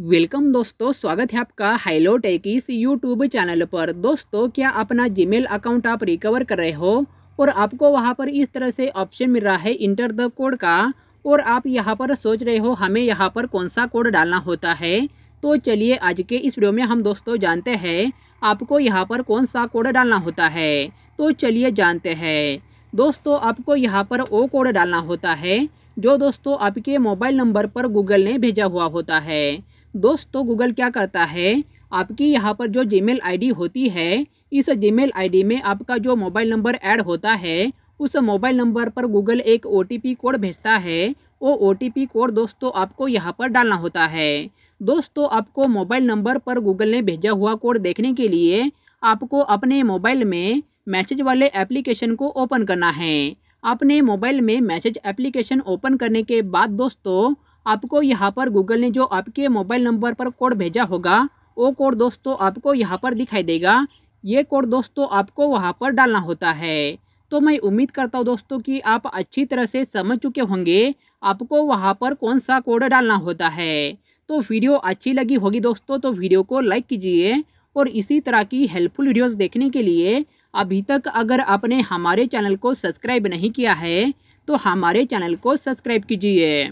Welcome दोस्तों, स्वागत है आपका हाईलो टेक इस यूट्यूब चैनल पर। दोस्तों, क्या अपना जीमेल अकाउंट आप रिकवर कर रहे हो? और आपको वहाँ पर इस तरह से ऑप्शन मिल रहा है इंटर द कोड का। और आप यहाँ पर सोच रहे हो, हमें यहाँ पर कौन सा कोड डालना होता है? तो चलिए आज के इस वीडियो में हम दोस्तों जानते हैं, आपको यहाँ पर कौन सा कोड डालना होता है। तो चलिए जानते हैं। दोस्तों, आपको यहाँ पर वो कोड डालना होता है, जो दोस्तों आपके मोबाइल नंबर पर गूगल ने भेजा हुआ होता है। दोस्तों गूगल क्या करता है? आपकी यहाँ पर जो जीमेल आईडी होती है, इस जीमेल आईडी में आपका जो मोबाइल नंबर ऐड होता है, उस मोबाइल नंबर पर गूगल एक ओटीपी कोड भेजता है। वो ओटीपी कोड दोस्तों, आपको यहाँ पर डालना होता है। दोस्तों, आपको मोबाइल नंबर पर गूगल ने भेजा हुआ कोड देखने के लिए आपको अपने मोबाइल में मैसेज वाले एप्लीकेशन को ओपन करना है। अपने मोबाइल में मैसेज एप्लीकेशन ओपन करने के बाद दोस्तों आपको यहाँ पर गूगल ने जो आपके मोबाइल नंबर पर कोड भेजा होगा, वो कोड दोस्तों आपको यहाँ पर दिखाई देगा। ये कोड दोस्तों आपको वहाँ पर डालना होता है। तो मैं उम्मीद करता हूँ दोस्तों कि आप अच्छी तरह से समझ चुके होंगे, आपको वहाँ पर कौन सा कोड डालना होता है। तो वीडियो अच्छी लगी होगी दोस्तों तो वीडियो को लाइक कीजिए और इसी तरह की हेल्पफुल वीडियोस देखने के लिए अभी तक अगर आपने हमारे चैनल को सब्सक्राइब नहीं किया है तो हमारे चैनल को सब्सक्राइब कीजिए।